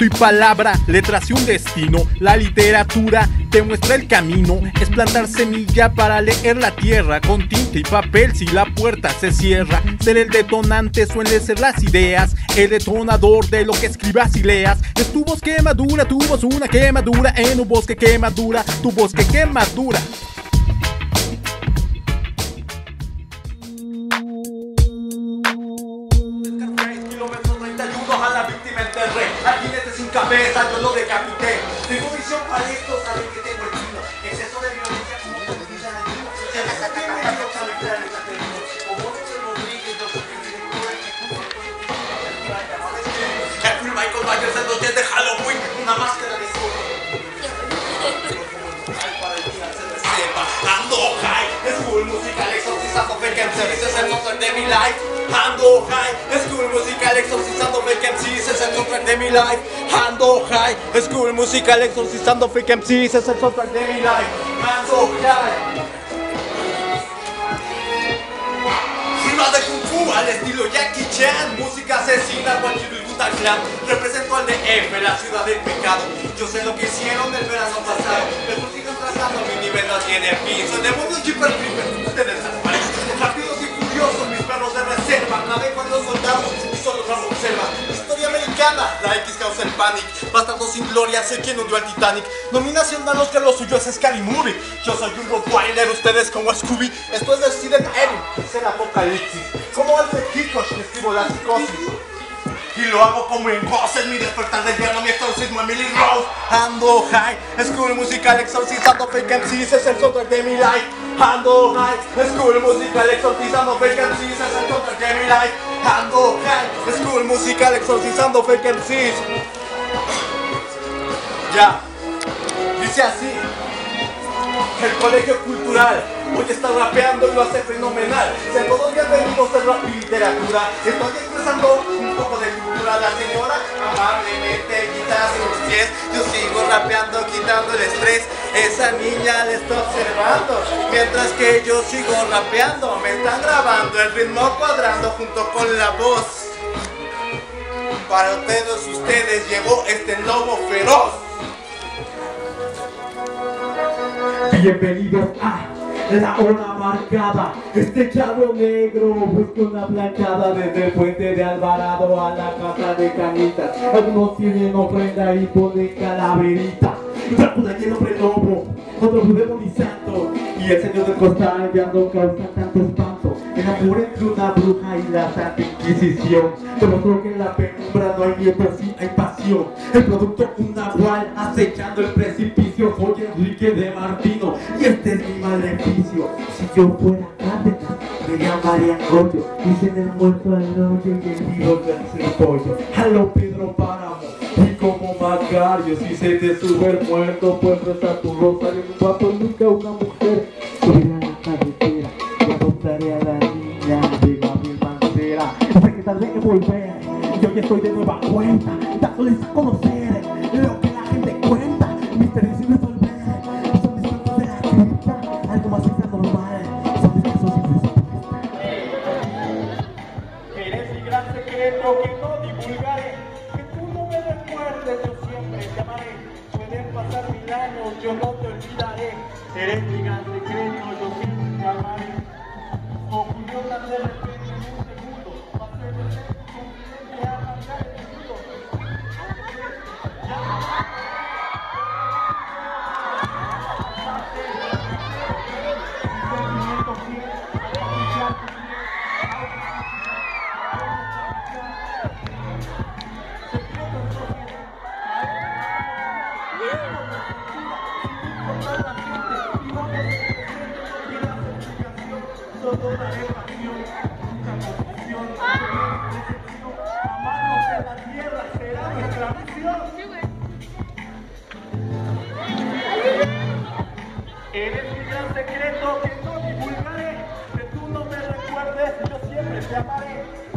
Canto y palabra, letras y un destino. La literatura te muestra el camino. Es plantar semilla para leer la tierra. Con tinta y papel si la puerta se cierra. Ser el detonante suele ser las ideas. El detonador de lo que escribas y leas. Es tu voz que madura, tu voz una quemadura. En un bosque que madura, tu voz que quemadura. Cabeza yo lo decapité. Tengo visión para esto, saben que tengo el tino Exceso de violencia como todo vida latino Bienvenidos a mi planeta terrible Como José Rodríguez, yo soy el director El full Michael Myers en los de Halloween. Una máscara de el se reserva Ando high, es full musical fake MCs Es el motor de mi life. Ando high, exorcizando fake MCs Es el soundtrack de mi life. Ando high, es cool musical exorcizando fake MCs Es el soundtrack de mi life. Ando high. Rima de Kung Fu al estilo Jackie Chan Música asesina, y Butan Clan. Represento al DF, la ciudad del pecado. Yo sé lo que hicieron el verano pasado. Pero sigan trazando, mi nivel no tiene fin. Soy demonio Jeeper Creeper, ustedes parejas Rápidos y furiosos, mis perros de reserva. Navego en los soldados solo ramo observa Historia americana, la X causa el panic Bastardo sin gloria, sé quien hundió al Titanic. Nominación los que lo suyo es Scary Movie. Yo soy un Rottweiler, ustedes como Scooby. Esto es Resident Evil, es el apocalipsis. Como Alfred Hitchcock, escribo la psicosis y lo hago como en es mi despertar del diablo, mi exorcismo, Emily Rose. Ando high, school musical exorcizando fake MCs, es el soundtrack de mi life. Ando high, school musical exorcizando fake MCs, es el soundtrack de mi life. Ando high, school musical exorcizando fake MCs Ya, dice así el colegio cultural Hoy está rapeando y lo hace fenomenal. Sean todos bienvenidos al rap y literatura. Estoy expresando un poco de cultura La señora amablemente quita sus pies. Yo sigo rapeando quitando el estrés. Esa niña le está observando Mientras que yo sigo rapeando. Me están grabando el ritmo cuadrando junto con la voz. Para todos ustedes llegó este lobo feroz. Bienvenidos a la hora marcada. Este chavo negro busca una planchada desde el puente de Alvarado a la casa de Canitas. Algunos tienen ofrenda y ponen calaverita. Drácula y el hombre lobo, otro demonizando. Y el señor del costal ya no causa tanto espanto. Amor entre una bruja y la Santa Inquisición. Demostró que en la penumbra no hay miedo, sí hay pasión. El producto un nahual acechando el precipicio Soy Enrique de Martino. Y este es mi maleficio. Si yo fuera Cárdenas me llamarían Goyo Dicen el muerto al hoyo y el vivo del pollo Halo Pedro Páramo y como Macario Si se te sube el muerto pues reza tu rosario. Un vato nunca una mujer volver, yo ya estoy de nueva cuenta. Dándoles a conocer lo que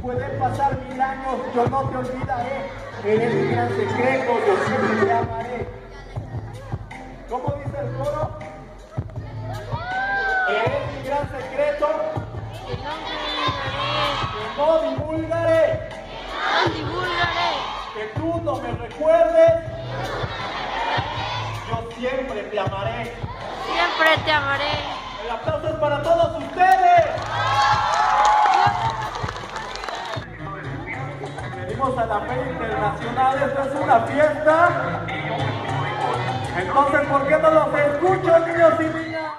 Pueden pasar mil años, yo no te olvidaré. Eres mi gran secreto, yo siempre te amaré. ¿Cómo dice el coro? Eres mi gran secreto que no divulgaré. divulgaré. Que tú mundo me recuerde, yo siempre te amaré. Siempre te amaré. El aplauso es para todos ustedes. A la Feria Internacional, esto es una fiesta. Entonces, ¿por qué no los escucho, niños y niñas?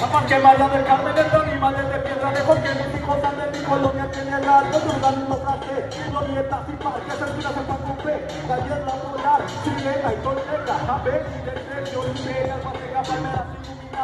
Papá que vaya del Carmen de animales de piedra de porque mis hijos de mi colonia tiene largo de organismo frase glorietas y parques espinas en Pacupe Gallera Polar, Chilena y Torneca Javé, Del Yo Iberia, Guateca, Palmeras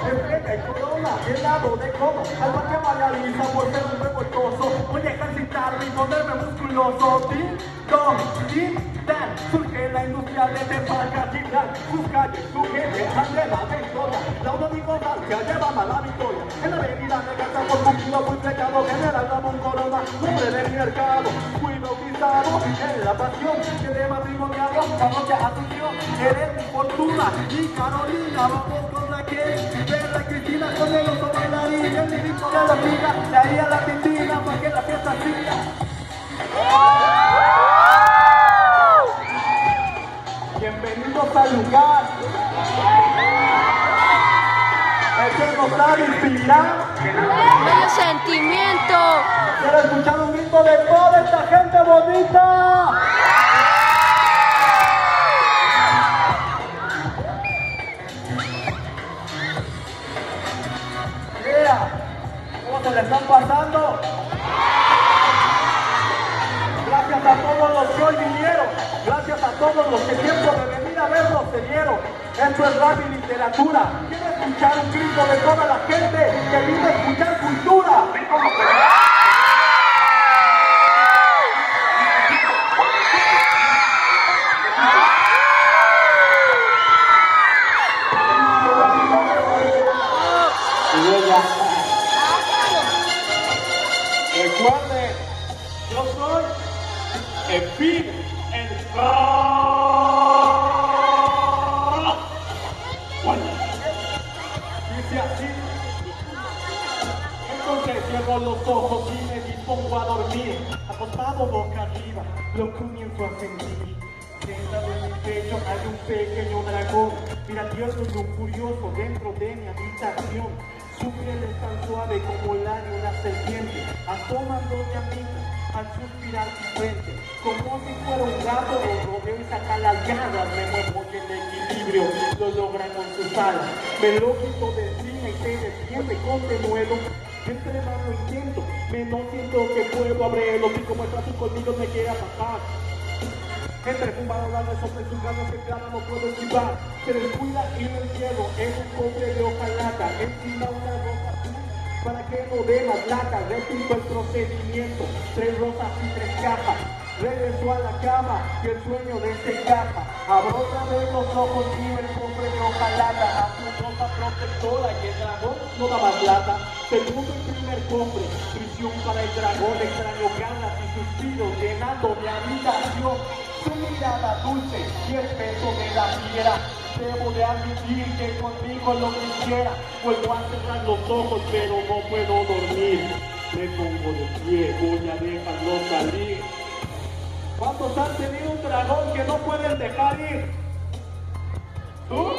y corona, helado de cono, alma que materializa por ser un revoltoso, voy a ejercitarme y ponerme musculoso, tin, dan, surge la industria de Tepacachitlán, sus calles, su gente, Andela, Victoria, la uniconstancia lleva a la victoria, en la avenida de casa por cumplido fui plegado, general Ramón Corona, nombre del mercado, fui bautizado en la pasión, que de matrimoniado, parroquia asunción, eres fortuna, y Carolina, vamos con la que, Perla Cristina, con el oso bailarín, el lirito de la amiga, de ahí a la piscina, para que la fiesta siga. Bienvenidos al lugar. Este nos da inspirar. Bello sentimiento. Quiero escuchar un grito de toda esta gente bonita. Viene a escuchar cultura. Y ella. Recuerde, yo soy el Big and Acostado boca arriba, lo comienzo a sentir. Sentado en mi pecho hay un pequeño dragón. Mira, tierno y un curioso dentro de mi habitación. Su piel es tan suave como el año una serpiente. Asomándose a mí al suspirar su frente. Como si fuera un gato, lo rodeo y saca las garras. Me muevo y el equilibrio lo logra con sus alas. Me lo quito de encima y se defiende con denuedo. Entre más lo intento, menos siento que puedo abrir el hocico, muestra sus colmillos, me quiere atacar. Entre fumado la sobre sus ganas clava no puedo esquivar. Se descuida y lo encierro en un cofre de hojalata, encima una rosa. Para que no dé más lata, repito el procedimiento. Tres rosas y tres cajas. Regreso a la cama y el sueño desencaja. Abro otra vez los ojos y el cofre de hojalata. Azul rosa protectora y el dragón no da más lata. Segundo y primer cofre, prisión para el dragón, extraño ganas y suspiros llenando mi habitación. Su mirada dulce y el peso de la fiera. Debo de admitir que conmigo lo quisiera. Vuelvo a cerrar los ojos, pero no puedo dormir. Me pongo de pie, voy a dejarlo salir. ¿Cuántos han tenido un dragón que no pueden dejar ir? ¿Tú?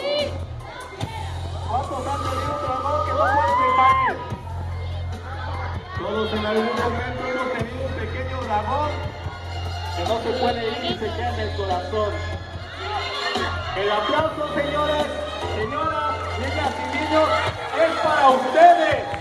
¿Cuántos han tenido un dragón que no pueden dejar ir? Todos en algún momento hemos tenido un pequeño dragón que no se puede ir y se queda en el corazón. El aplauso, señores, señoras, niñas y niños, es para ustedes.